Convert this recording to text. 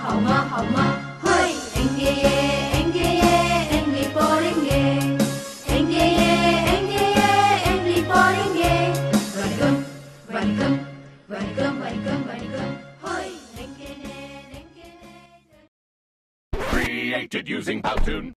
hồng a hồng a hơi, anh ghê anh ghê anh đi po anh ghê. Anh ghê anh ghê anh đi po anh ghê. Vài cơm vài cơm vài cơm vài cơm vài anh ghê. Created using Powtoon.